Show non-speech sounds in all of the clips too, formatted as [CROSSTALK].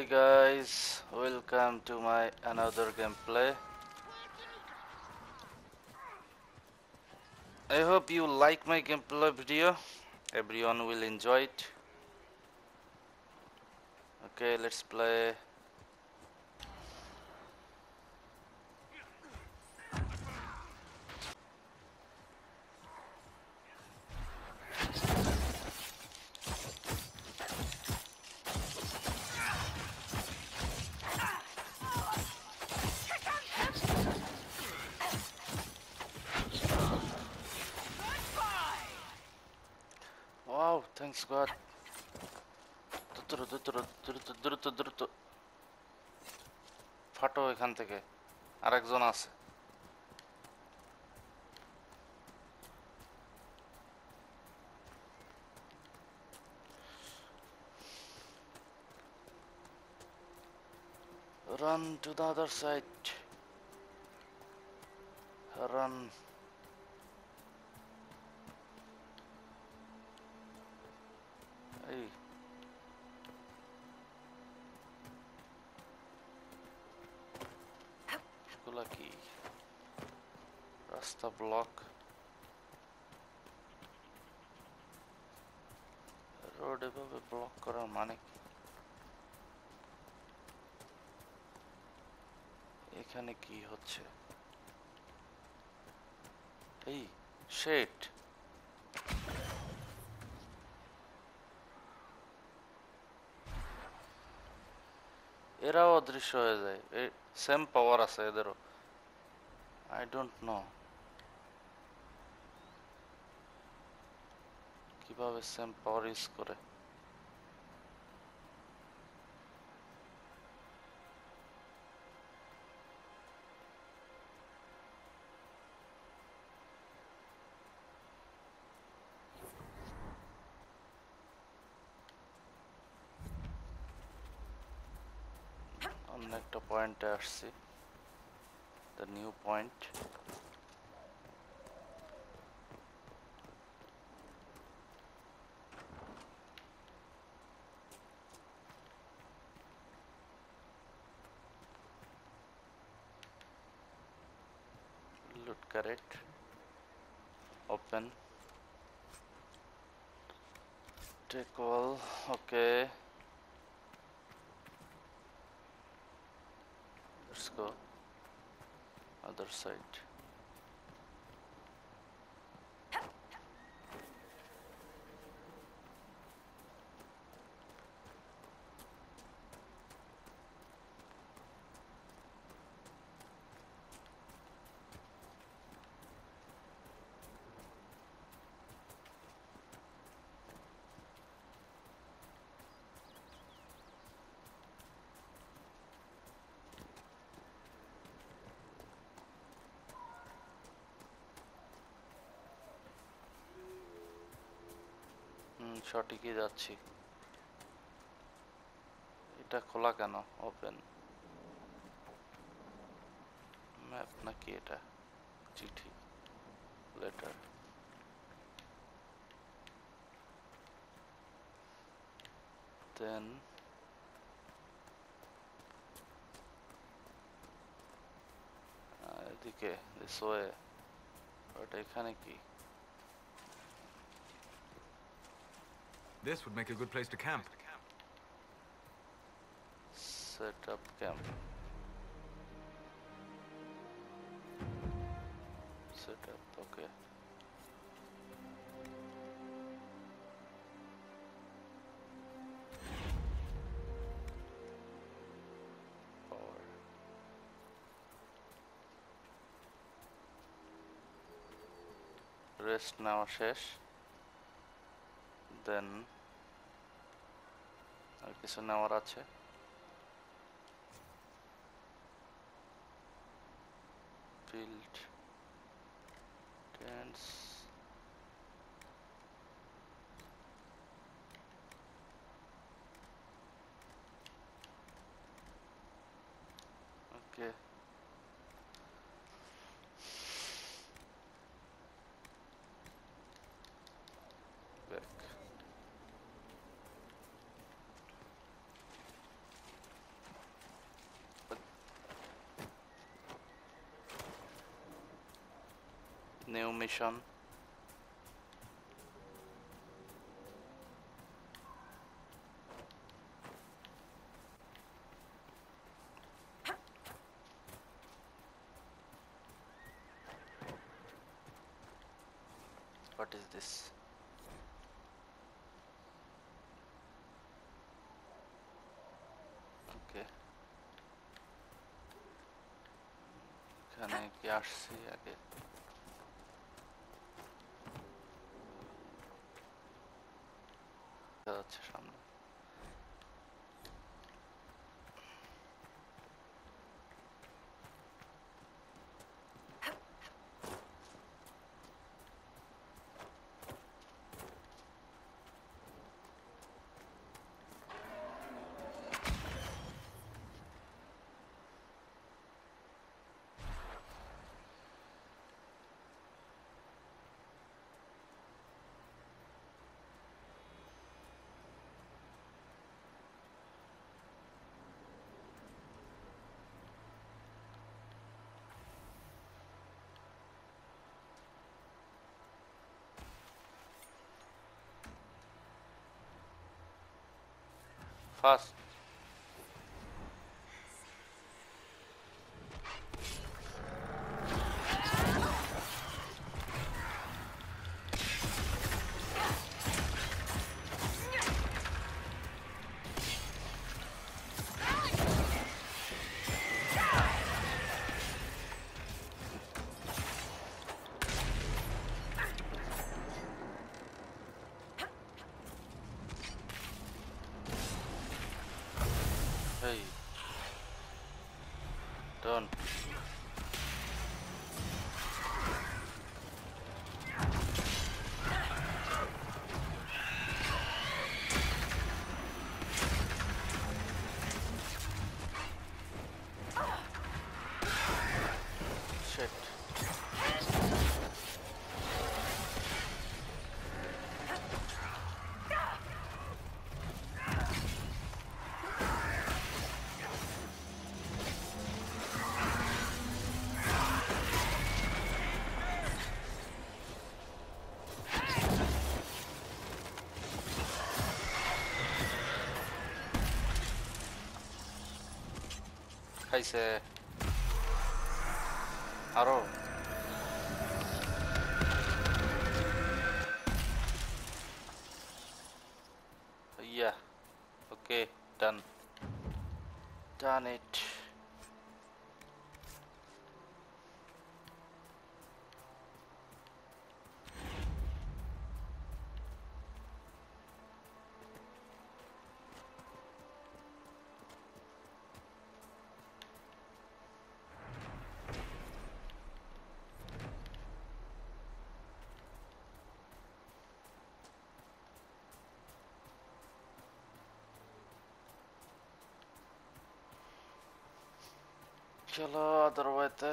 Hi guys, welcome to my another gameplay. I hope you like my gameplay video. Everyone will enjoy it. Okay, let's play. Wow, thanks God. দ্রুত দ্রুত দ্রুত দ্রুত দ্রুত ফাটো এখান থেকে আরেকজন আছে Run to the other side. Run. এই এগুলা কি রাস্তা ব্লক রোড এভাবে ব্লক করার মানে কি? এখানে কি হচ্ছে? এই শেট এরাও অদৃশ্য হয়ে যায়। সেম পাওয়ার আছে এদেরও। আই ডোন্ট নো কীভাবে সেম পাওয়ার ইউজ করে? অন্য একটা পয়েন্টে আসছি। the new point. Loot correct open. Take all. Okay. Let's go other side সঠিকই যাচ্ছি। এটা খোলা কেন? ওপেন ম্যাপ নাকি এটা? চিঠি। লেটার দেন এদিকে দিস ওয়ে এখানে কি? This would make a good place to camp. set up camp set up okay power rest নেওয়া শেষ দেন আর কিছু নেওয়ার আছে build tents okay new mission. What is this? Okay. Can I get see again? দেখা যাচ্ছে সামনে। first খাইছে আরো চলো আদরবাইতে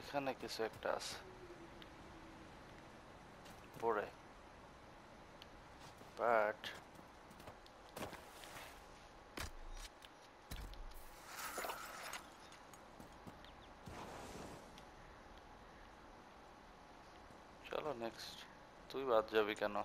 এখানে কিছু একটা আছে। পড়ে। বাট চলো নেক্সট তুই বাদ যাবি কেন?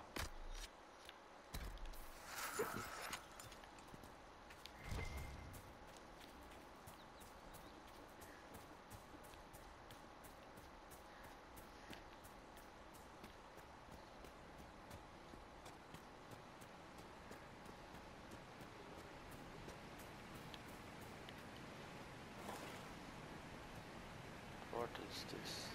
Is this?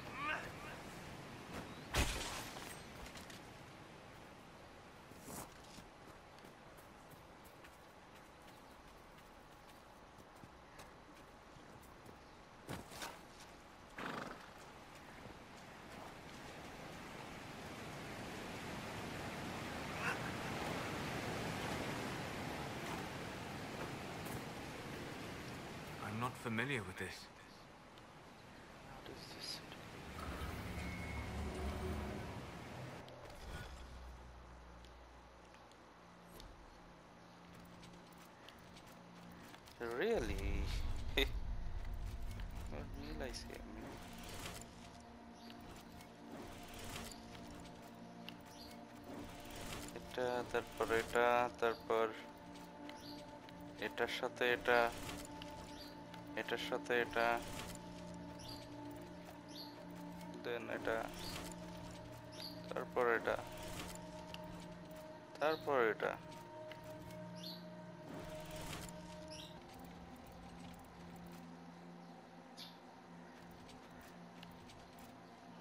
I'm not familiar with this. তারপর এটা, তারপর এটার সাথে এটা, এটার সাথে এটা দেন এটা, তারপর এটা তারপর এটা।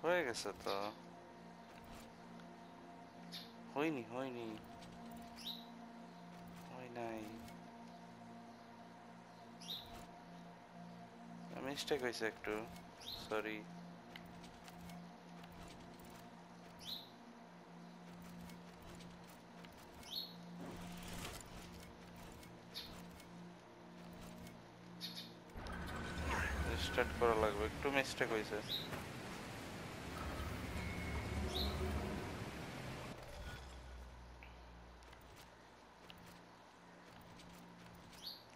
হয়ে গেছে তো? হয়নি হয়নি হয় নাই মিস্টেক হয়েছে একটু সরি স্টার্ট করা লাগবে একটু মিস্টেক হয়েছে।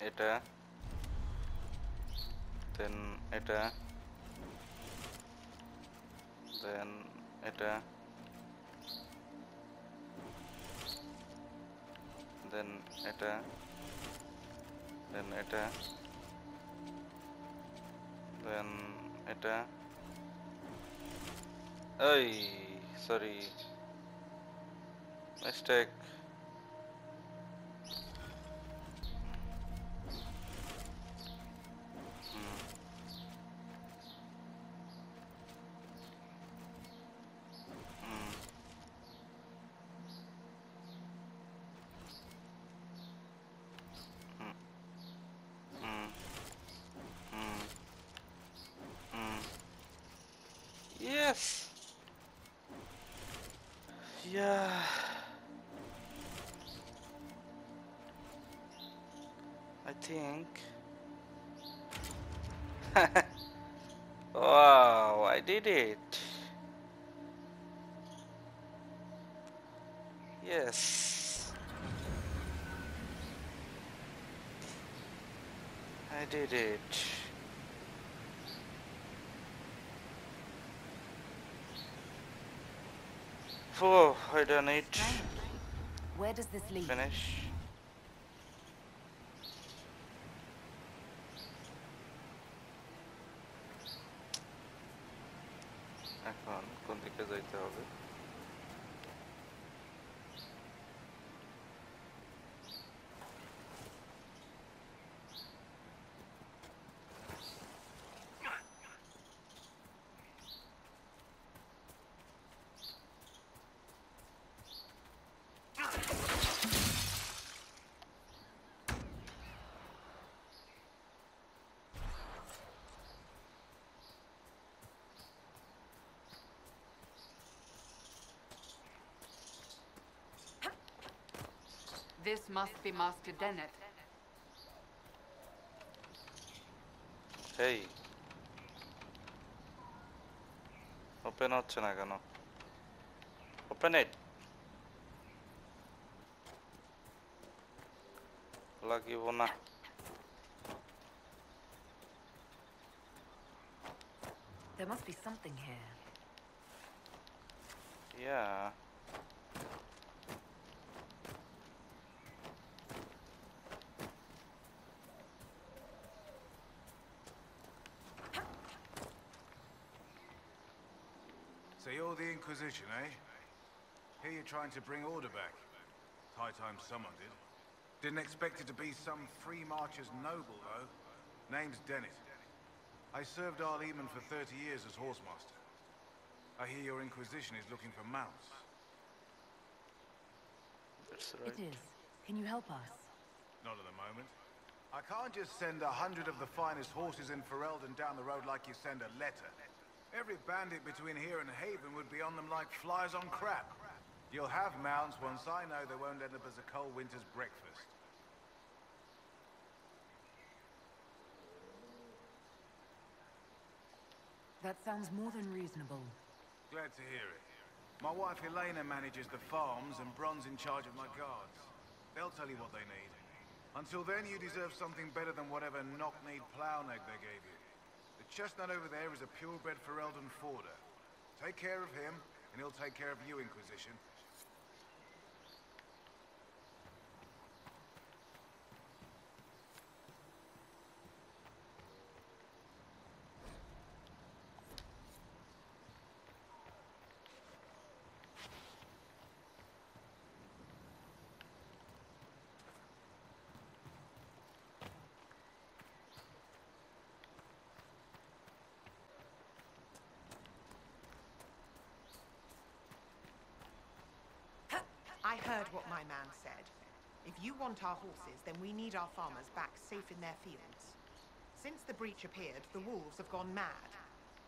এটা দেন এটা দেন এটা দেন এটা দেন এটা দেন এটা এই sorry mistake Yeah. I think. [LAUGHS] wow, I did it. Yes. I did it. Oh, I done it. Where does this lead? Finish. This must be Master Dennett. এই ওপেন হচ্ছে না কেন ওপেন ইট লাগিব না There must be something here. Yeah. You're the Inquisition, eh? Here you're trying to bring order back. High time someone did. Didn't expect it to be some free marcher's noble, though. Name's Dennett. I served Arl Eamon for 30 years as horsemaster. I hear your Inquisition is looking for mounts. That's It right. is. Can you help us? Not at the moment. I can't just send a hundred of the finest horses in Ferelden down the road like you send a letter. Every bandit between here and Haven would be on them like flies on crap. You'll have mounts once I know they won't end up as a cold winter's breakfast. That sounds more than reasonable. Glad to hear it. My wife Elena manages the farms and Bron's in charge of my guards. They'll tell you what they need. Until then, you deserve something better than whatever knock-kneed plow-neck they gave you. Chestnut over there is a purebred Ferelden Forder. Take care of him, and he'll take care of you, Inquisition. I heard what my man said. If you want our horses, then we need our farmers back safe in their fields. Since the breach appeared, the wolves have gone mad.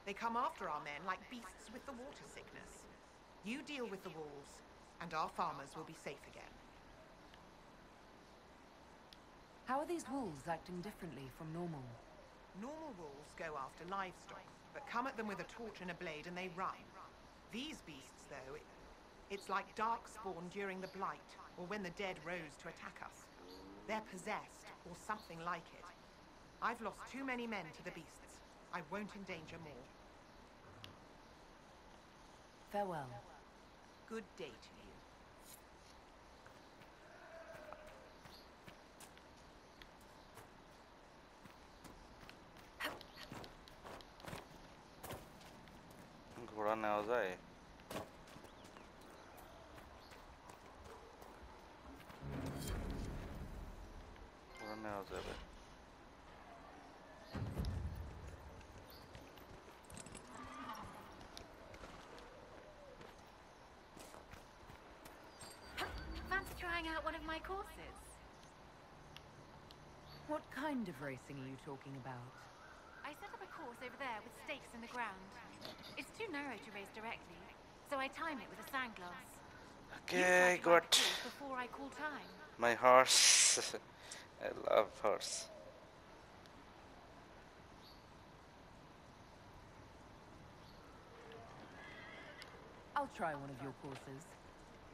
They come after our men like beasts with the water sickness. You deal with the wolves, and our farmers will be safe again. How are these wolves acting differently from normal? Normal wolves go after livestock, but come at them with a torch and a blade and they run. These beasts, though, it's like darkspawn during the Blight, or when the dead rose to attack us. They're possessed, or something like it. I've lost too many men to the beasts. I won't endanger more. Farewell. Good day to you. ঘোড়া নেওয়া যায় miles of it. Fancy trying out one of my courses? What kind of racing are you talking about? I set up a course over there with stakes in the ground. It's too narrow to race directly, so I time it with a sandglass. Okay, got my horse. [LAUGHS] I love horse. I'll try one of your courses.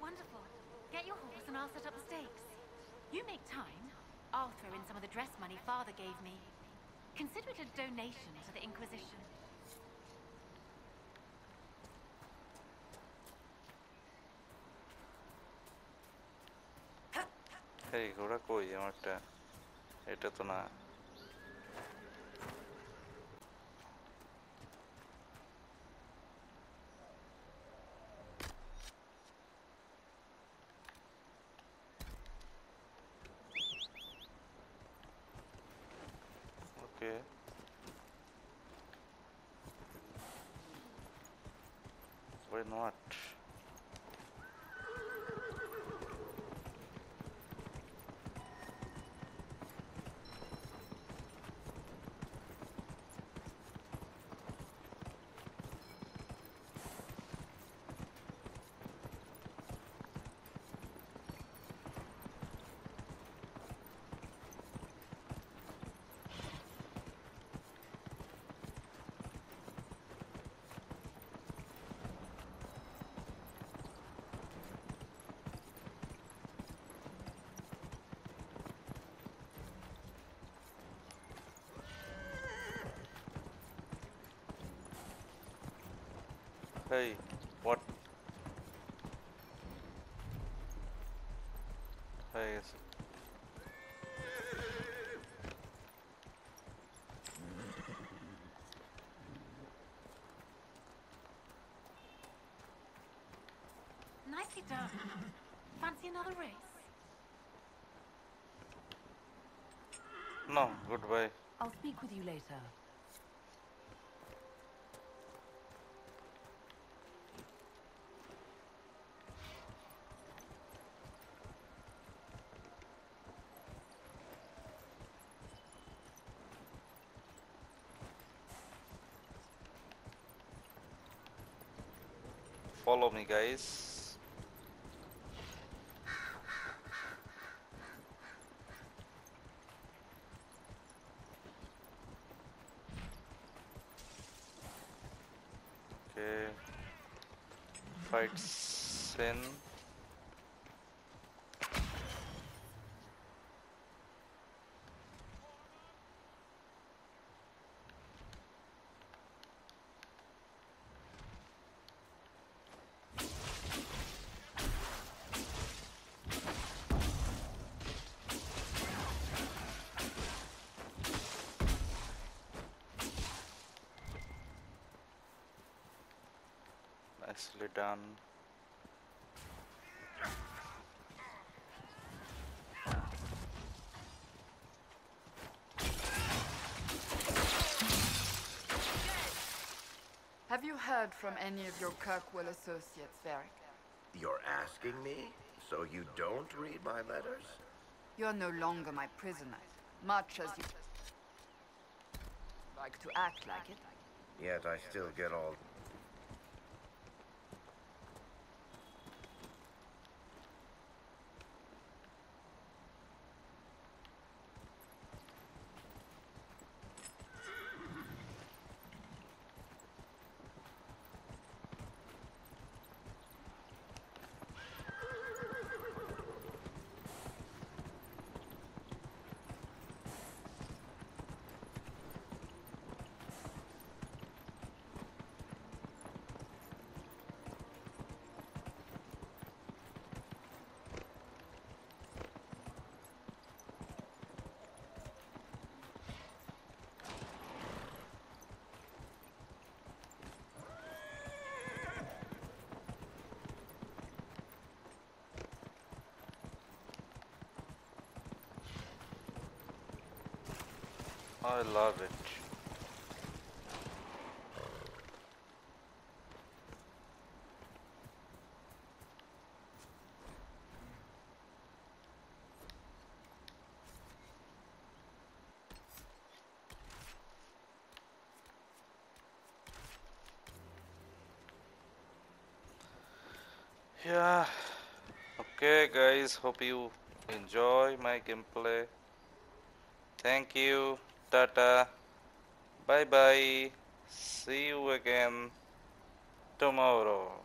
Wonderful. Get your horse and I'll set up the stakes. You make time. I'll throw in some of the dress money father gave me. Consider it a donation to the Inquisition. এই ঘোড়া কই আমারটা এটা তো না। Hey, what? Hey, it's... Nicely done. Fancy another race? No, goodbye. I'll speak with you later. Me, guys. Okay. Fight Sin. Nicely done. Have you heard from any of your Kirkwall associates, Varric? You're asking me? So you don't read my letters? You're no longer my prisoner, much as you like to act like it. Yet I still get all... I love it. Yeah. Okay, guys. Hope you enjoy my gameplay. Thank you. Tata. Bye bye. See you again tomorrow.